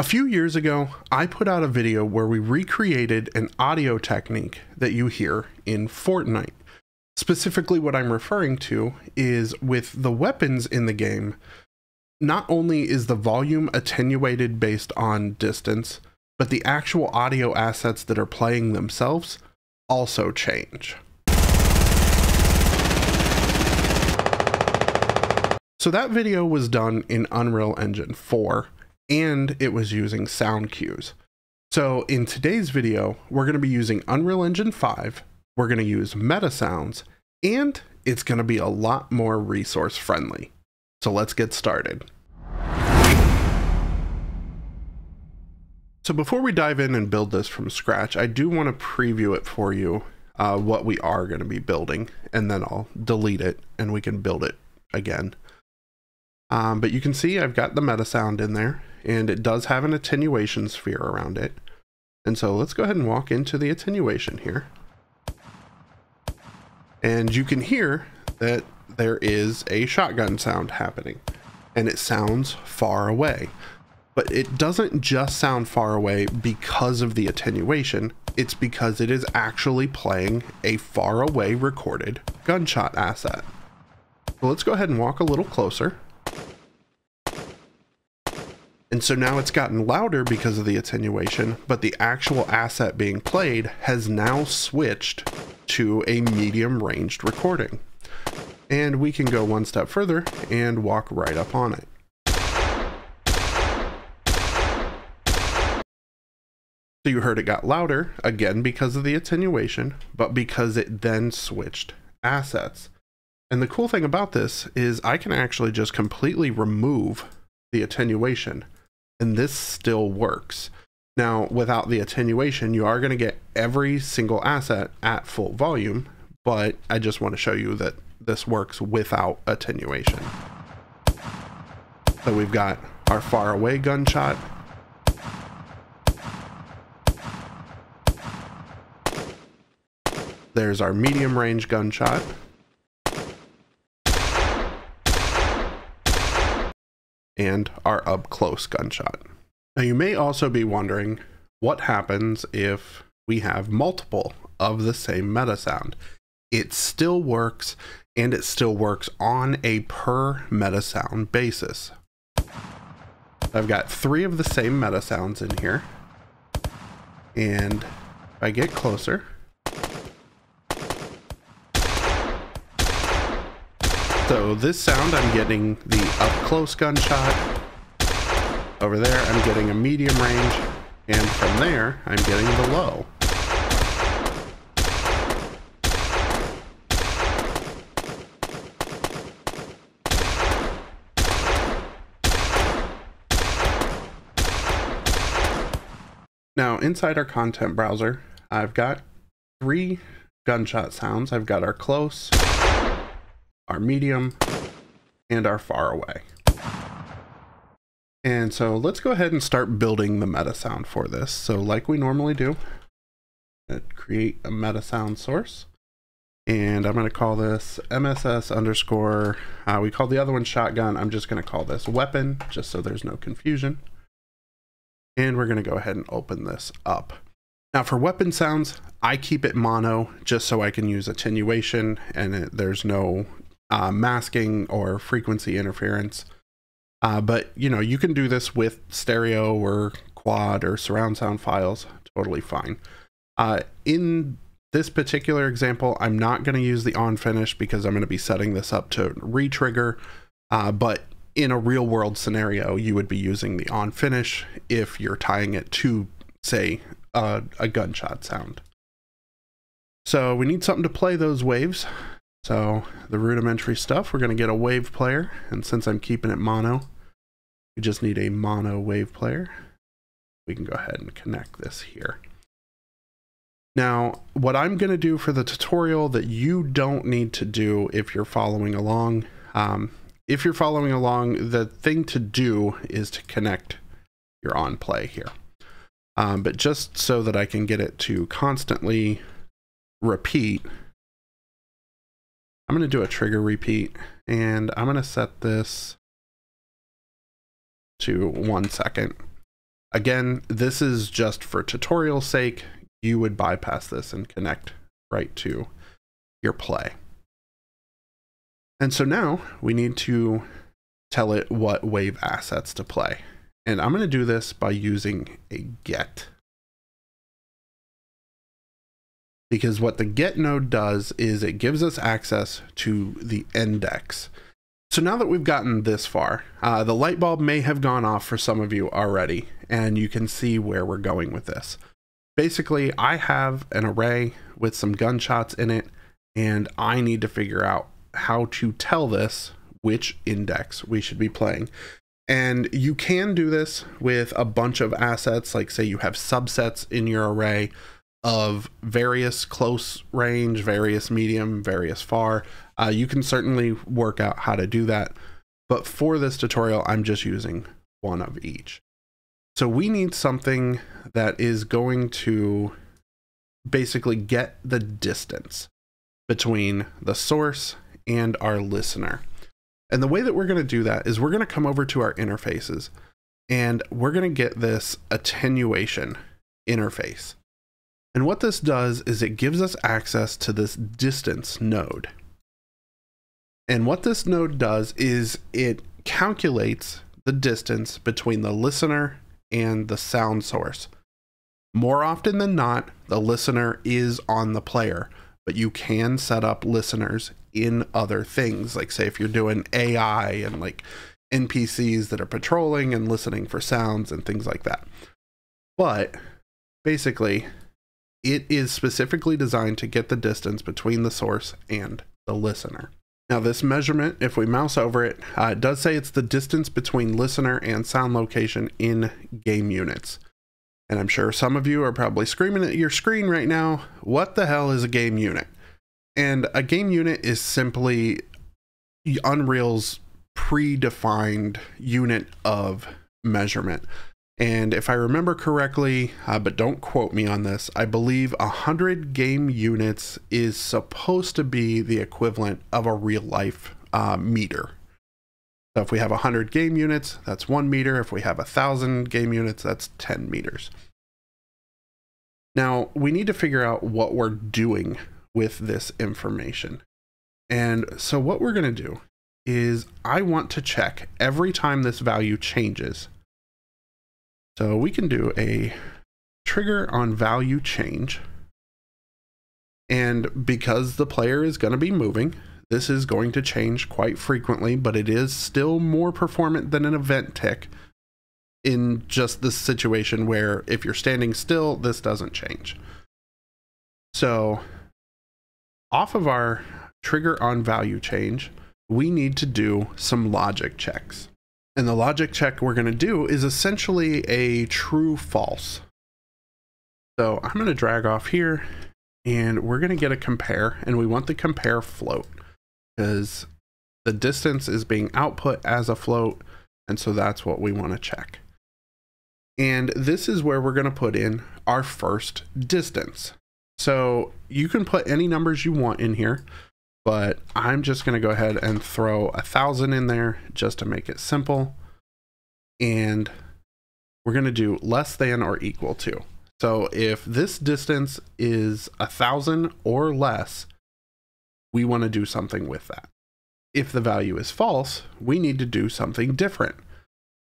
A few years ago, I put out a video where we recreated an audio technique that you hear in Fortnite. Specifically, what I'm referring to is with the weapons in the game, not only is the volume attenuated based on distance, but the actual audio assets that are playing themselves also change. So that video was done in Unreal Engine 4 and it was using sound cues. So in today's video, we're going to be using Unreal Engine 5, we're going to use MetaSounds, and it's going to be a lot more resource friendly. So let's get started. So before we dive in and build this from scratch, I do want to preview it for you, uh, what we are going to be building, and then I'll delete it and we can build it again. Um, but you can see I've got the MetaSound in there and it does have an attenuation sphere around it. And so let's go ahead and walk into the attenuation here. And you can hear that there is a shotgun sound happening and it sounds far away. But it doesn't just sound far away because of the attenuation. It's because it is actually playing a far away recorded gunshot asset. So let's go ahead and walk a little closer and so now it's gotten louder because of the attenuation, but the actual asset being played has now switched to a medium ranged recording. And we can go one step further and walk right up on it. So you heard it got louder, again because of the attenuation, but because it then switched assets. And the cool thing about this is I can actually just completely remove the attenuation and this still works. Now, without the attenuation, you are going to get every single asset at full volume, but I just want to show you that this works without attenuation. So we've got our far away gunshot. There's our medium range gunshot. And our up close gunshot. Now, you may also be wondering what happens if we have multiple of the same MetaSound. It still works, and it still works on a per MetaSound basis. I've got three of the same MetaSounds in here. And if I get closer, So this sound, I'm getting the up close gunshot. Over there, I'm getting a medium range. And from there, I'm getting the low. Now, inside our content browser, I've got three gunshot sounds. I've got our close, our medium, and our far away. And so let's go ahead and start building the MetaSound for this. So like we normally do, create a MetaSound source. And I'm going to call this MSS underscore, uh, we call the other one shotgun. I'm just going to call this weapon, just so there's no confusion. And we're going to go ahead and open this up. Now for weapon sounds, I keep it mono just so I can use attenuation and it, there's no uh, masking or frequency interference. Uh, but you know, you can do this with stereo or quad or surround sound files, totally fine. Uh, in this particular example, I'm not going to use the on finish because I'm going to be setting this up to retrigger. Uh, but in a real world scenario, you would be using the on finish if you're tying it to, say, a gunshot sound. So we need something to play those waves. So the rudimentary stuff, we're going to get a wave player. And since I'm keeping it mono, we just need a mono wave player. We can go ahead and connect this here. Now, what I'm going to do for the tutorial that you don't need to do if you're following along, um, if you're following along, the thing to do is to connect your on play here. Um, but just so that I can get it to constantly repeat, I'm going to do a trigger repeat and I'm going to set this to one second. Again, this is just for tutorial sake. You would bypass this and connect right to your play. And so now we need to tell it what wave assets to play. And I'm going to do this by using a get. Because what the get node does is it gives us access to the index. So now that we've gotten this far, uh, the light bulb may have gone off for some of you already, and you can see where we're going with this. Basically, I have an array with some gunshots in it, and I need to figure out how to tell this which index we should be playing. And you can do this with a bunch of assets, like say you have subsets in your array of various close range, various medium, various far. Uh, you can certainly work out how to do that. But for this tutorial, I'm just using one of each. So we need something that is going to basically get the distance between the source and our listener. And the way that we're going to do that is we're going to come over to our interfaces and we're going to get this attenuation interface. And what this does is it gives us access to this distance node. And what this node does is it calculates the distance between the listener and the sound source. More often than not, the listener is on the player, but you can set up listeners in other things. Like, say, if you're doing AI and like NPCs that are patrolling and listening for sounds and things like that. But basically, it is specifically designed to get the distance between the source and the listener. Now, this measurement, if we mouse over it, uh, it does say it's the distance between listener and sound location in game units. And I'm sure some of you are probably screaming at your screen right now, what the hell is a game unit? And a game unit is simply Unreal's predefined unit of measurement. And if I remember correctly, uh, but don't quote me on this, I believe 100 game units is supposed to be the equivalent of a real life uh, meter. So if we have 100 game units, that's one meter. If we have 1,000 game units, that's 10 meters. Now, we need to figure out what we're doing with this information. And so what we're going to do is I want to check every time this value changes so we can do a trigger on value change. And because the player is going to be moving, this is going to change quite frequently, but it is still more performant than an event tick in just this situation where if you're standing still, this doesn't change. So off of our trigger on value change, we need to do some logic checks. And the logic check we're going to do is essentially a true false. So I'm going to drag off here and we're going to get a compare and we want the compare float because the distance is being output as a float. And so that's what we want to check. And this is where we're going to put in our first distance. So you can put any numbers you want in here but I'm just going to go ahead and throw a thousand in there just to make it simple. And we're going to do less than or equal to. So if this distance is a thousand or less, we want to do something with that. If the value is false, we need to do something different.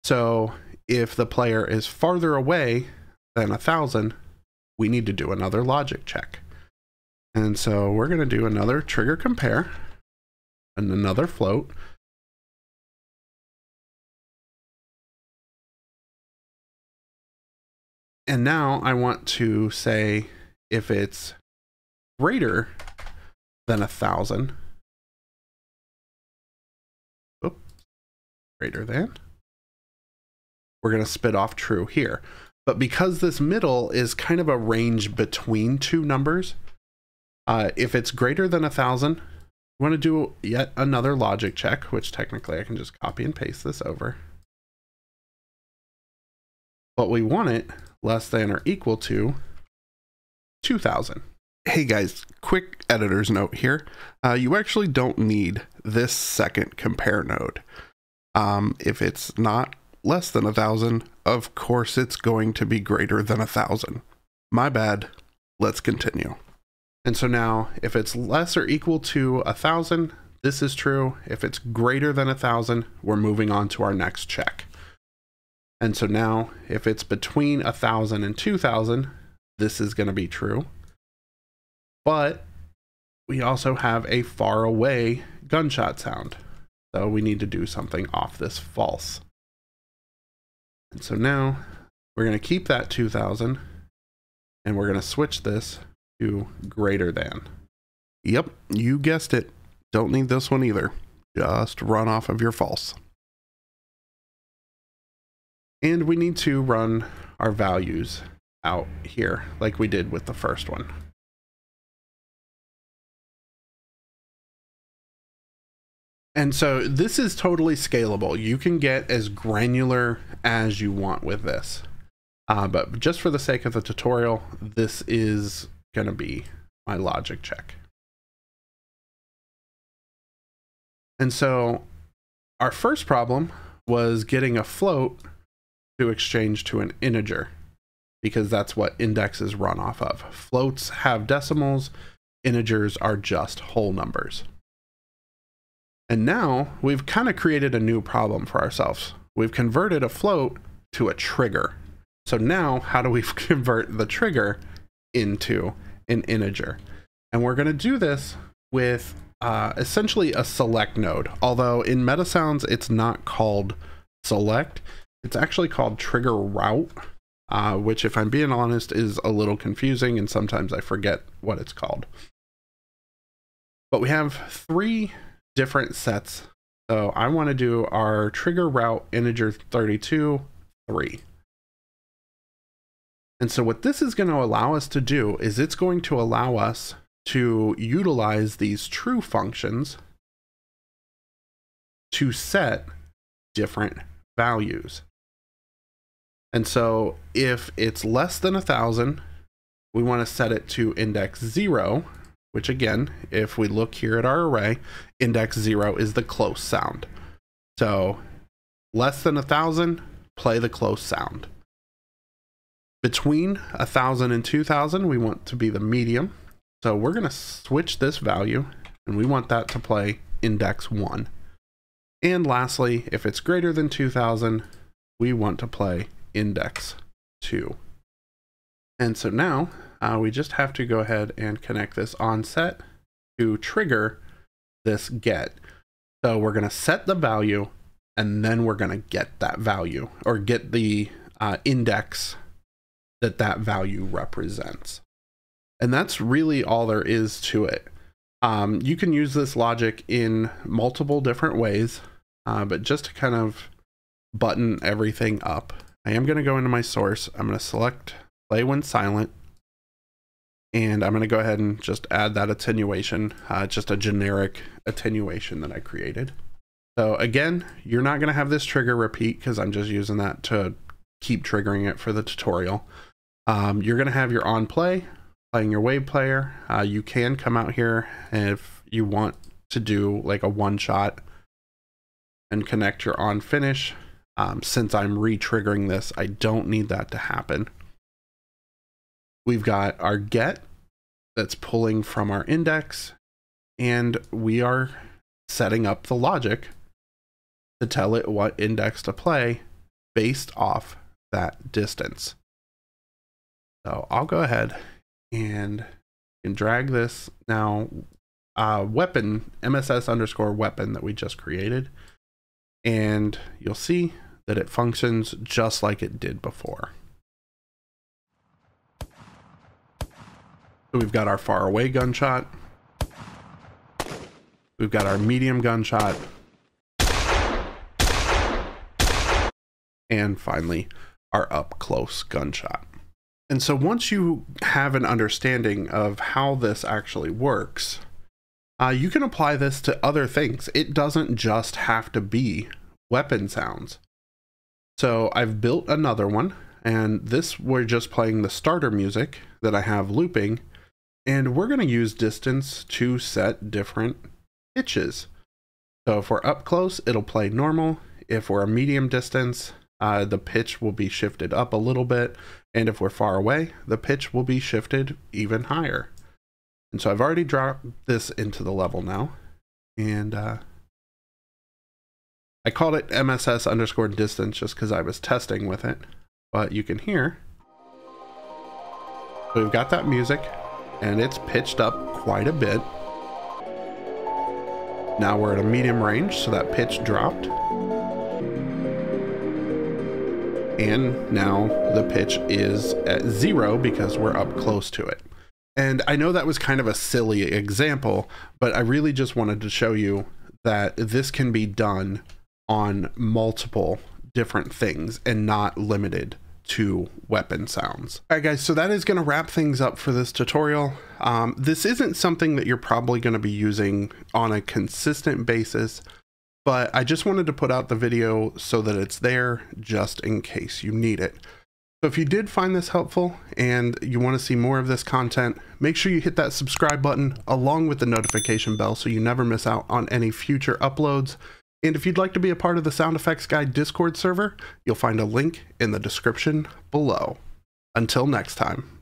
So if the player is farther away than a thousand, we need to do another logic check. And so we're going to do another trigger compare and another float. And now I want to say if it's greater than a thousand, oops, greater than, we're going to spit off true here. But because this middle is kind of a range between two numbers, uh, if it's greater than a thousand, you want to do yet another logic check, which technically I can just copy and paste this over. But we want it less than or equal to 2000. Hey guys, quick editor's note here. Uh, you actually don't need this second compare node. Um, if it's not less than a thousand, of course it's going to be greater than a thousand. My bad. Let's continue. And so now, if it's less or equal to a thousand, this is true. If it's greater than a thousand, we're moving on to our next check. And so now, if it's between a thousand and two thousand, this is going to be true. But we also have a far away gunshot sound. So we need to do something off this false. And so now we're going to keep that 2000 and we're going to switch this to greater than. Yep, you guessed it. Don't need this one either. Just run off of your false. And we need to run our values out here like we did with the first one. And so this is totally scalable. You can get as granular as you want with this. Uh, but just for the sake of the tutorial, this is going to be my logic check. And so our first problem was getting a float to exchange to an integer because that's what indexes run off of. Floats have decimals, integers are just whole numbers. And now we've kind of created a new problem for ourselves. We've converted a float to a trigger. So now how do we convert the trigger into an integer? And we're going to do this with uh, essentially a select node. Although in MetaSounds, it's not called select. It's actually called trigger route, uh, which if I'm being honest is a little confusing and sometimes I forget what it's called. But we have three different sets. So I want to do our trigger route integer 32, 3. And so what this is going to allow us to do is it's going to allow us to utilize these true functions to set different values. And so if it's less than a thousand, we want to set it to index zero, which again, if we look here at our array, index zero is the close sound. So less than a thousand, play the close sound. Between 1,000 and 2,000, we want to be the medium. So we're going to switch this value and we want that to play index one. And lastly, if it's greater than 2000, we want to play index two. And so now uh, we just have to go ahead and connect this onset to trigger this get. So we're going to set the value and then we're going to get that value or get the uh, index that that value represents. And that's really all there is to it. Um, you can use this logic in multiple different ways, uh, but just to kind of button everything up, I am going to go into my source. I'm going to select play when silent and I'm going to go ahead and just add that attenuation, uh, just a generic attenuation that I created. So again, you're not going to have this trigger repeat because I'm just using that to keep triggering it for the tutorial. Um, you're going to have your on play, playing your wave player. Uh, you can come out here if you want to do like a one shot and connect your on finish. Um, since I'm re-triggering this, I don't need that to happen. We've got our get that's pulling from our index, and we are setting up the logic to tell it what index to play based off that distance. So I'll go ahead and, and drag this now uh, weapon, MSS underscore weapon that we just created. And you'll see that it functions just like it did before. So we've got our far away gunshot. We've got our medium gunshot. And finally, our up close gunshot. And so once you have an understanding of how this actually works, uh, you can apply this to other things. It doesn't just have to be weapon sounds. So I've built another one, and this we're just playing the starter music that I have looping and we're going to use distance to set different pitches. So if we're up close, it'll play normal. If we're a medium distance, uh, the pitch will be shifted up a little bit. And if we're far away, the pitch will be shifted even higher. And so I've already dropped this into the level now. And uh, I called it MSS underscore distance just because I was testing with it. But you can hear. We've got that music and it's pitched up quite a bit. Now we're at a medium range, so that pitch dropped. And now the pitch is at zero because we're up close to it. And I know that was kind of a silly example, but I really just wanted to show you that this can be done on multiple different things and not limited to weapon sounds. All right, guys, so that is going to wrap things up for this tutorial. Um, this isn't something that you're probably going to be using on a consistent basis, but I just wanted to put out the video so that it's there just in case you need it. So if you did find this helpful and you want to see more of this content, make sure you hit that subscribe button along with the notification bell so you never miss out on any future uploads. And if you'd like to be a part of the Sound Effects Guy Discord server, you'll find a link in the description below. Until next time.